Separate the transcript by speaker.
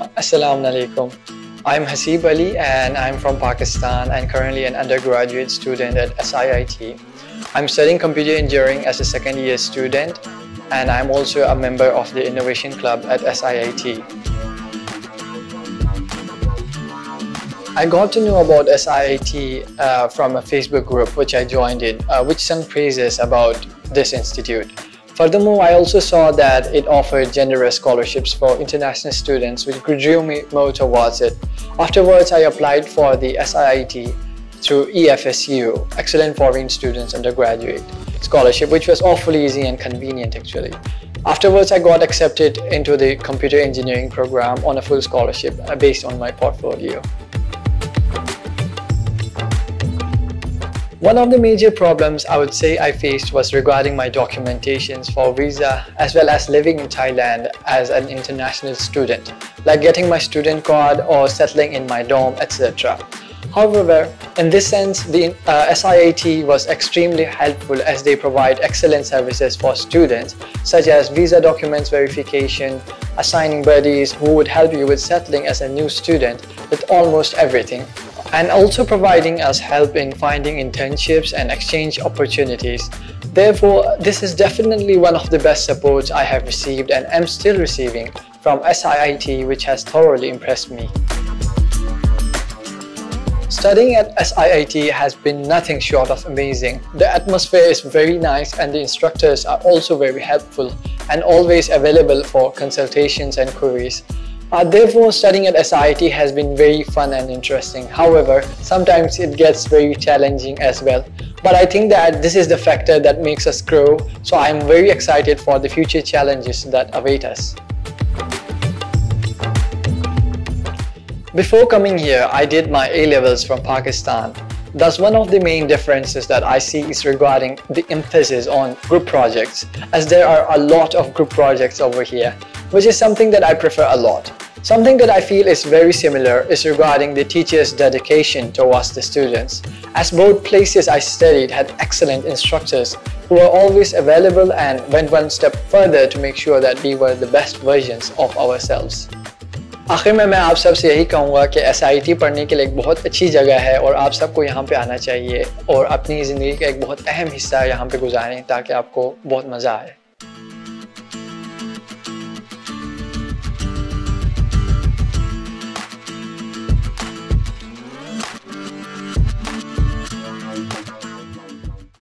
Speaker 1: Assalamu alaikum. I'm Haseeb Ali and I'm from Pakistan and currently an undergraduate student at SIIT. I'm studying computer engineering as a second year student and I'm also a member of the Innovation Club at SIIT. I got to know about SIIT uh, from a Facebook group which I joined in, uh, which sung praises about this institute. Furthermore, I also saw that it offered generous scholarships for international students, which drew me towards it. Afterwards, I applied for the SIIT through EFSU, Excellent Foreign Students Undergraduate Scholarship, which was awfully easy and convenient actually. Afterwards, I got accepted into the computer engineering program on a full scholarship uh, based on my portfolio. One of the major problems I would say I faced was regarding my documentations for visa as well as living in Thailand as an international student, like getting my student card or settling in my dorm, etc. However, in this sense, the uh, SIIT was extremely helpful as they provide excellent services for students such as visa documents verification, assigning buddies who would help you with settling as a new student with almost everything and also providing us help in finding internships and exchange opportunities. Therefore, this is definitely one of the best supports I have received and am still receiving from SIIT which has thoroughly impressed me. Studying at SIIT has been nothing short of amazing. The atmosphere is very nice and the instructors are also very helpful and always available for consultations and queries. Uh, therefore, studying at SIT has been very fun and interesting. However, sometimes it gets very challenging as well. But I think that this is the factor that makes us grow. So I'm very excited for the future challenges that await us. Before coming here, I did my A-levels from Pakistan. Thus, one of the main differences that I see is regarding the emphasis on group projects, as there are a lot of group projects over here, which is something that I prefer a lot. Something that I feel is very similar is regarding the teacher's dedication towards the students, as both places I studied had excellent instructors who were always available and went one step further to make sure that we were the best versions of ourselves. आखिर में मैं आप सब से यही कहूँगा कि S पढ़ने के लिए एक बहुत अच्छी जगह है और आप सबको यहाँ पे आना चाहिए और अपनी ज़िंदगी का एक बहुत अहम हिस्सा यहाँ पे गुजारें ताकि आपको बहुत मज़ा आए